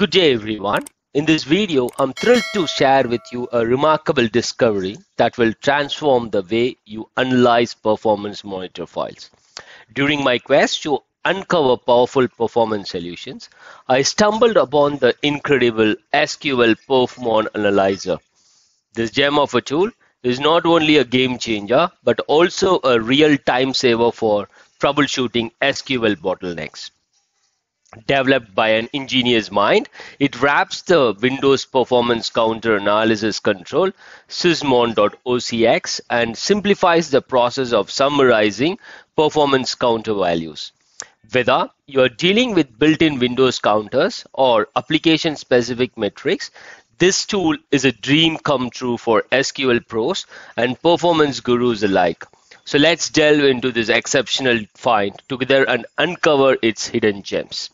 Good day everyone. In this video, I'm thrilled to share with you a remarkable discovery that will transform the way you analyze performance monitor files. During my quest to uncover powerful performance solutions, I stumbled upon the incredible SQL PerfMon Analyzer. This gem of a tool is not only a game changer, but also a real time saver for troubleshooting SQL bottlenecks. Developed by an ingenious mind, it wraps the Windows Performance Counter Analysis Control sysmon.ocx and simplifies the process of summarizing performance counter values. Whether you're dealing with built-in Windows counters or application-specific metrics, this tool is a dream come true for SQL pros and performance gurus alike. So let's delve into this exceptional find together and uncover its hidden gems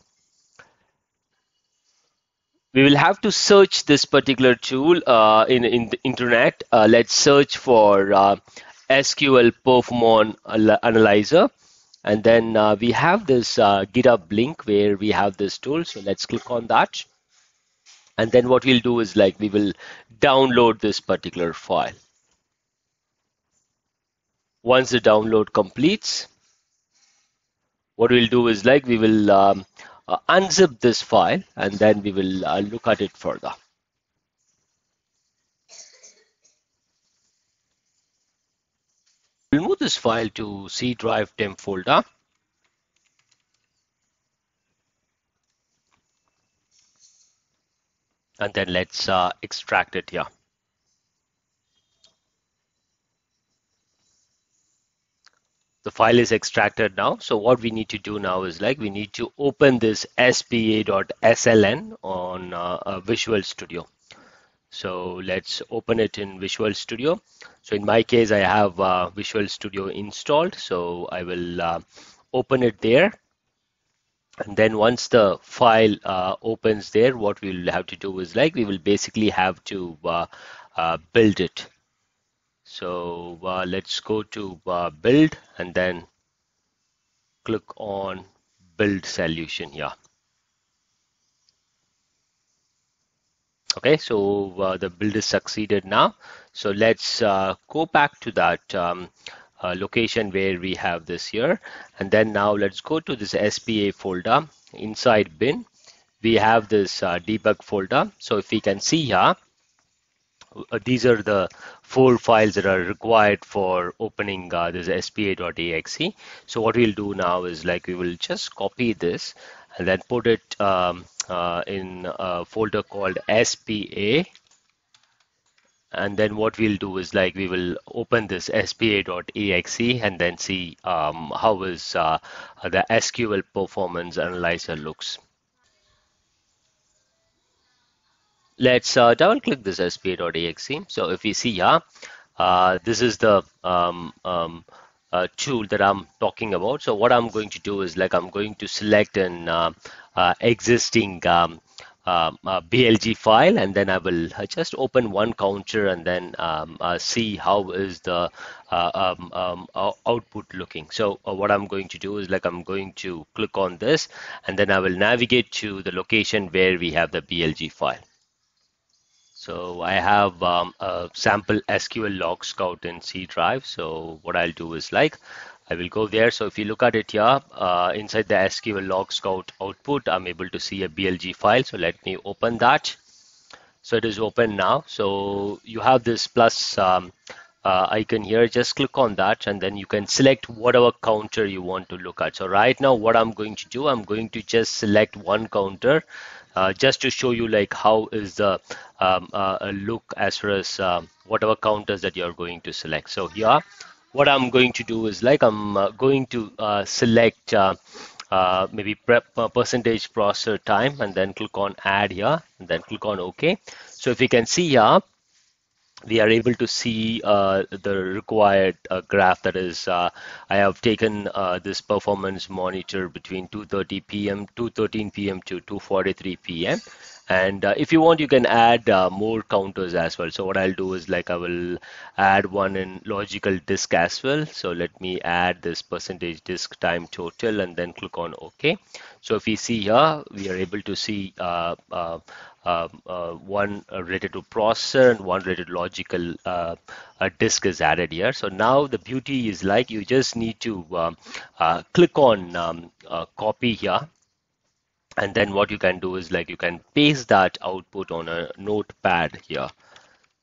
we will have to search this particular tool uh, in, in the internet. Uh, let's search for uh, SQL PerfMon Analyzer. And then uh, we have this uh, GitHub link where we have this tool. So let's click on that. And then what we'll do is like we will download this particular file. Once the download completes, what we'll do is like we will um, uh, unzip this file and then we will uh, look at it further. We'll move this file to C drive temp folder. And then let's uh, extract it here. The file is extracted now. So what we need to do now is like we need to open this spa.sln on uh, uh, Visual Studio. So let's open it in Visual Studio. So in my case, I have uh, Visual Studio installed. So I will uh, open it there. And then once the file uh, opens there, what we'll have to do is like we will basically have to uh, build it. So uh, let's go to uh, build and then click on build solution here. Okay, so uh, the build is succeeded now. So let's uh, go back to that um, uh, location where we have this here. And then now let's go to this SPA folder inside bin. We have this uh, debug folder. So if we can see here, these are the four files that are required for opening uh, this spa.exe. So what we'll do now is like we will just copy this and then put it um, uh, in a folder called SPA. And then what we'll do is like we will open this spa.exe and then see um, how is uh, the SQL performance analyzer looks. Let's uh, double click this spa.exe. So if we see here, uh, this is the um, um, uh, tool that I'm talking about. So what I'm going to do is like I'm going to select an uh, uh, existing um, um uh, BLG file and then I will just open one counter and then um, see how is the um, output looking. So what I'm going to do is like I'm going to click on this and then I will navigate to the location where we have the BLG file. So I have um, a sample SQL LogScout in C drive. So what I'll do is like, I will go there. So if you look at it here, uh, inside the SQL LogScout output, I'm able to see a BLG file. So let me open that. So it is open now. So you have this plus um, uh, icon here. Just click on that and then you can select whatever counter you want to look at. So right now what I'm going to do, I'm going to just select one counter uh, just to show you like how is the um, uh, look as far as um, whatever counters that you're going to select. So here, what I'm going to do is like I'm uh, going to uh, select uh, maybe prep percentage processor time and then click on add here and then click on OK. So if you can see here, we are able to see uh, the required uh, graph that is uh, I have taken uh, this performance monitor between 2:30 p.m. 2:13 p.m. to 2:43 p.m. and uh, if you want you can add uh, more counters as well so what I'll do is like I will add one in logical disk as well so let me add this percentage disk time total and then click on OK so if we see here we are able to see one related to processor and one related logical uh, disk is added here. So now the beauty is like you just need to um, uh, click on um, copy here. And then what you can do is like you can paste that output on a notepad here.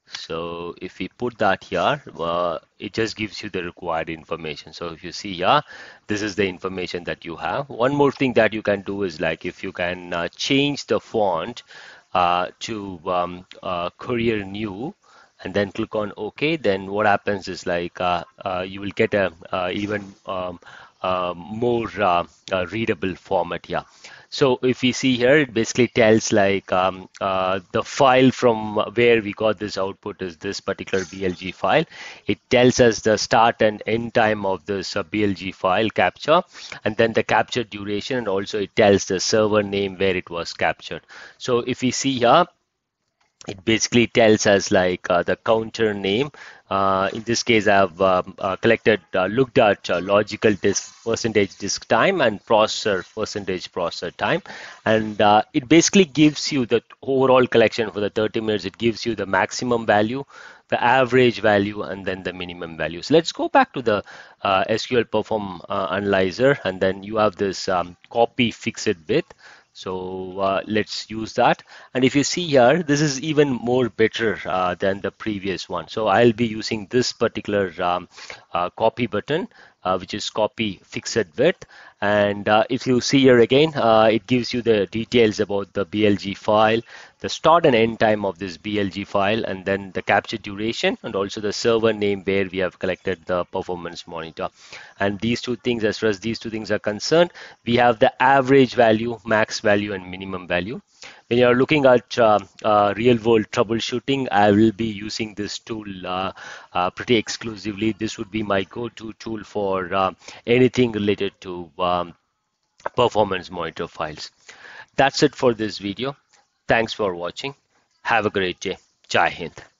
So if we put that here uh, it just gives you the required information. So if you see here this is the information that you have. One more thing that you can do is like if you can uh, change the font uh, to um, uh, Courier New and then click on OK, then what happens is like uh, uh you will get a uh, even um, uh, more readable format here. So if we see here, it basically tells like um, uh, the file from where we got this output is this particular BLG file. It tells us the start and end time of this uh, BLG file capture, and then the capture duration, and also it tells the server name where it was captured. So if we see here, it basically tells us like uh, the counter name. Uh, in this case, I've um, uh, collected, uh, looked at uh, logical disk percentage disk time and processor percentage processor time, and uh, it basically gives you the overall collection for the 30 minutes. It gives you the maximum value, the average value, and then the minimum value. So let's go back to the SQL PerfMon Analyzer, and then you have this um, copy fixed width. So uh, let's use that. And if you see here, this is even more better uh, than the previous one. So I'll be using this particular um, uh, copy button uh, which is copy fixed width. And uh, if you see here again, uh, it gives you the details about the BLG file, the start and end time of this BLG file, and then the capture duration, and also the server name where we have collected the performance monitor. And these two things, as far as these two things are concerned, we have the average value, max value, and minimum value when you're looking at uh, uh, real world troubleshooting, I will be using this tool uh, uh pretty exclusively. This would be my go-to tool for uh, anything related to um, performance monitor files. That's it for this video. Thanks for watching. Have a great day. Jai Hind.